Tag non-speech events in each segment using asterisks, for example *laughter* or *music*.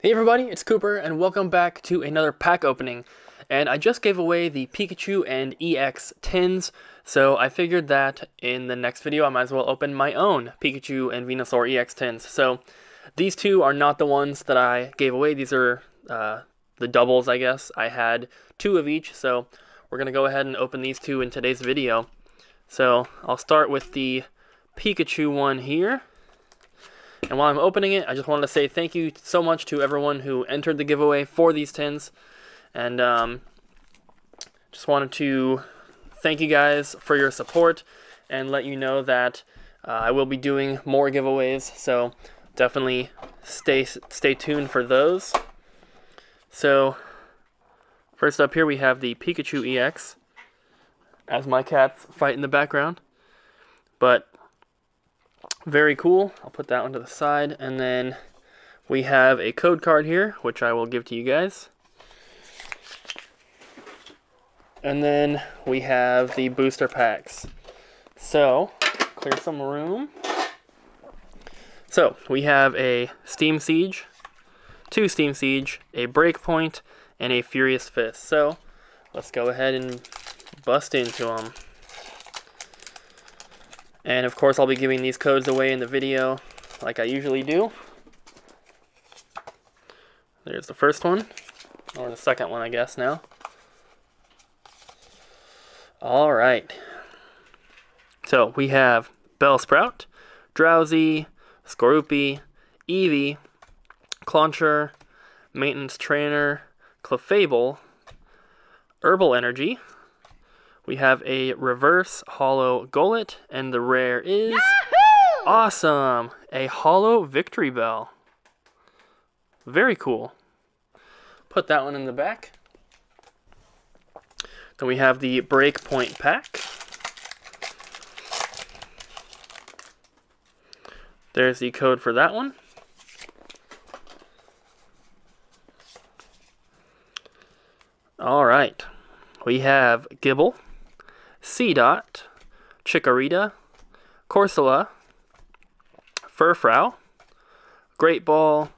Hey everybody, it's Cooper, and welcome back to another pack opening. And I just gave away the Pikachu and EX tins, so I figured that in the next video I might as well open my own Pikachu and Venusaur EX tins. So these two are not the ones that I gave away, these are uh, the doubles I guess. I had two of each, so we're going to go ahead and open these two in today's video. So I'll start with the Pikachu one here. And while I'm opening it, I just wanted to say thank you so much to everyone who entered the giveaway for these tins. And um, just wanted to thank you guys for your support and let you know that uh, I will be doing more giveaways. So definitely stay stay tuned for those. So first up here we have the Pikachu EX as my cats fight in the background. But very cool. I'll put that one to the side. And then we have a code card here, which I will give to you guys. And then we have the booster packs. So, clear some room. So, we have a Steam Siege, two Steam Siege, a Breakpoint, and a Furious Fist. So, let's go ahead and bust into them. And of course I'll be giving these codes away in the video like I usually do. There's the first one, or the second one I guess now. Alright. So we have Bellsprout, Drowzee, Skorupi, Eevee, Clauncher, Maintenance Trainer, Clefable, Herbal Energy, we have a reverse hollow Golett, and the rare is Yahoo! awesome, a hollow Victreebel. Very cool. Put that one in the back. Then we have the Breakpoint pack. There's the code for that one. All right. We have Gible, Seedot, Chikorita, Corsola, Furfrou, Great Ball,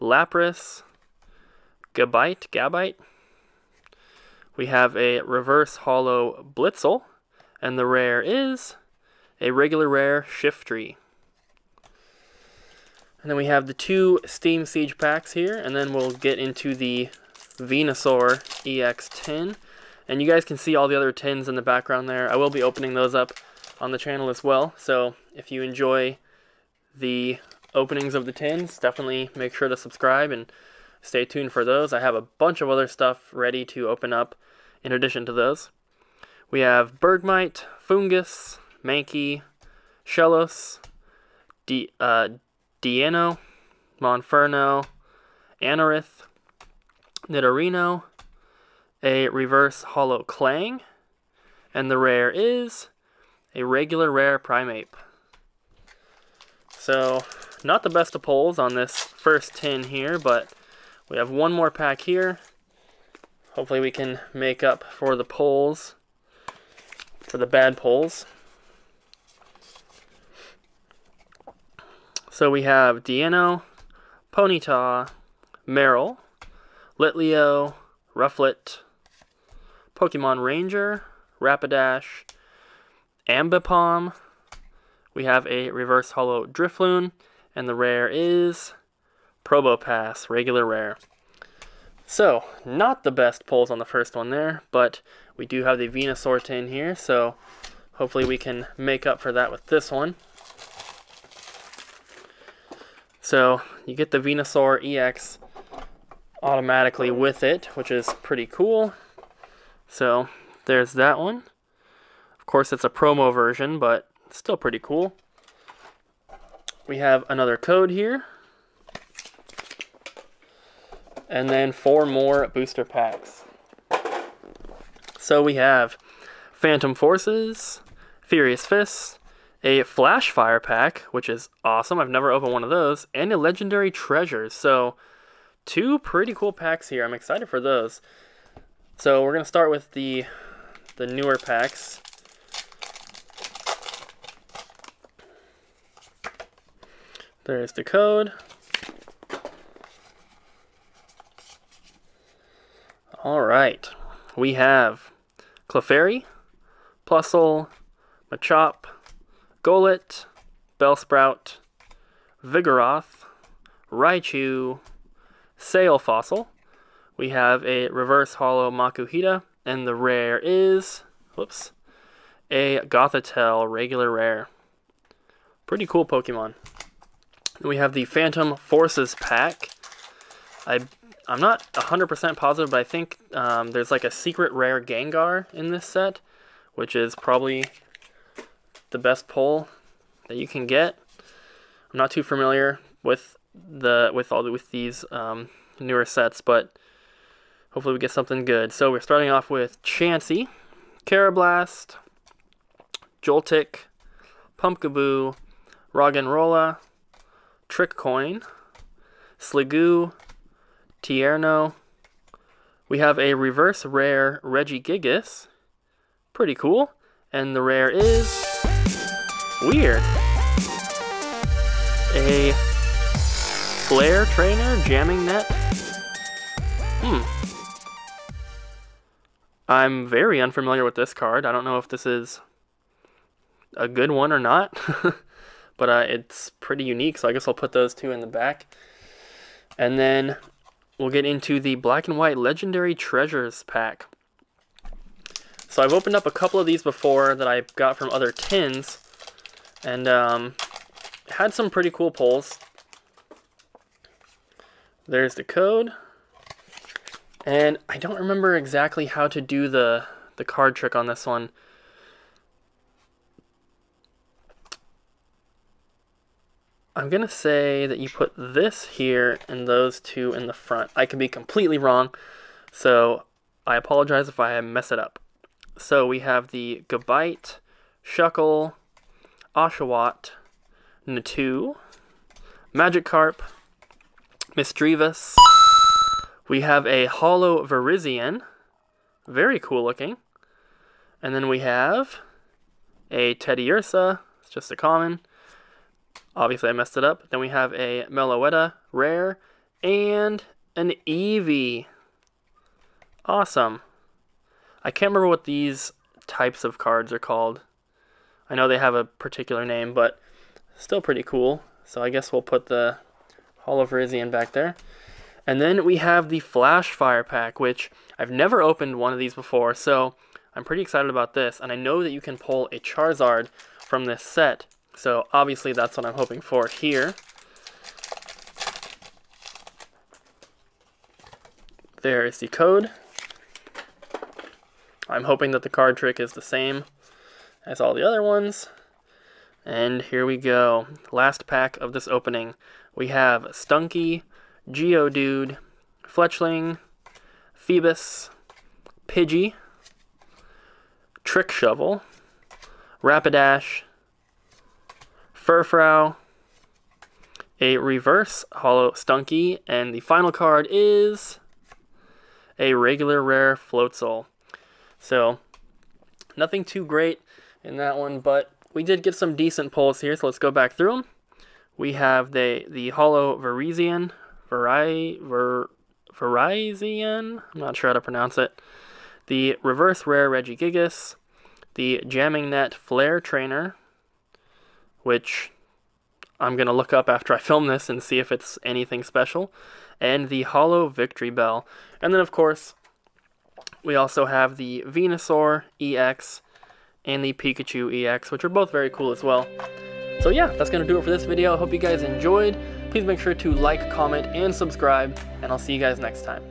Lapras, Gabite, Gabite. We have a reverse hollow Blitzle, and the rare is a regular rare Shiftry. And then we have the two Steam Siege packs here, and then we'll get into the Venusaur EX tin. And you guys can see all the other tins in the background there. I will be opening those up on the channel as well. So if you enjoy the openings of the tins, definitely make sure to subscribe and stay tuned for those. I have a bunch of other stuff ready to open up in addition to those. We have Bergmite, Foongus, Mankey, Shellos, uh, Deino, Monferno, Anorith, Nidorino, a reverse hollow Klang, and the rare is a regular rare Primeape. So, not the best of pulls on this first tin here, but we have one more pack here. Hopefully we can make up for the pulls, for the bad pulls. So we have Deino, Ponyta, Marill, Litleo, Rufflet, Pokemon Ranger, Rapidash, Ambipom. We have a reverse holo Drifloon, and the rare is Probopass, regular rare. So, not the best pulls on the first one there, but we do have the Venusaur tin here, so hopefully we can make up for that with this one. So, you get the Venusaur EX automatically with it, which is pretty cool. So there's that one. Of course, it's a promo version, but still pretty cool. We have another code here. And then four more booster packs. So we have Phantom Forces, Furious Fists, a Flash Fire pack, which is awesome. I've never opened one of those, and a Legendary Treasures. So, two pretty cool packs here. I'm excited for those. So we're going to start with the, the newer packs. There's the code. Alright, we have Clefairy, Plusle, Machop, Golett, Bellsprout, Vigoroth, Raichu, Sail Fossil. We have a Reverse Hollow Makuhita, and the rare is, whoops, a Gothitelle regular rare. Pretty cool Pokemon. we have the Phantom Forces pack. I I'm not 100% positive, but I think um, there's like a secret rare Gengar in this set, which is probably the best pull that you can get. I'm not too familiar with the with all the, with these um, newer sets, but hopefully we get something good. So we're starting off with Chansey, Karrablast, Joltik, Pumpkaboo, Roggenrola, Trick Coin, Sliggoo, Tierno. We have a reverse rare Regigigas. Pretty cool. And the rare is... Weird. A Flare Trainer Jamming Net. Hmm. I'm very unfamiliar with this card. I don't know if this is a good one or not. *laughs* but uh, it's pretty unique, so I guess I'll put those two in the back. And then we'll get into the Black and White Legendary Treasures pack. So I've opened up a couple of these before that I got from other tins, and um, had some pretty cool pulls. There's the code. And I don't remember exactly how to do the, the card trick on this one. I'm going to say that you put this here and those two in the front. I could be completely wrong, so I apologize if I mess it up. So we have the Gabite, Shuckle, Oshawott, Natu, Magikarp, Misdreavus. We have a Hollow Virizion, very cool looking. And then we have a Teddiursa, it's just a common. Obviously, I messed it up. Then we have a Meloetta Rare and an Eevee. Awesome. I can't remember what these types of cards are called. I know they have a particular name, but still pretty cool. So I guess we'll put the Hollow Virizion back there. And then we have the Flash Fire Pack, which I've never opened one of these before, so I'm pretty excited about this. And I know that you can pull a Charizard from this set, so obviously that's what I'm hoping for here. There is the code. I'm hoping that the card trick is the same as all the other ones. And here we go. Last pack of this opening. We have Stunky, Geodude, Fletchling, Phoebus, Pidgey, Trick Shovel, Rapidash, Furfrou, a reverse hollow Stunky, and the final card is a regular rare Floatzel. So, nothing too great in that one, but we did get some decent pulls here, so let's go back through them. We have the, the hollow Virizion, Vari, Ver, Virizion, I'm not sure how to pronounce it. The reverse rare Regigigas, the Jamming Net Flare Trainer, which I'm going to look up after I film this and see if it's anything special, and the Hollow Victreebel. And then, of course, we also have the Venusaur EX and the Pikachu EX, which are both very cool as well. So yeah, that's going to do it for this video. I hope you guys enjoyed. Please make sure to like, comment, and subscribe, and I'll see you guys next time.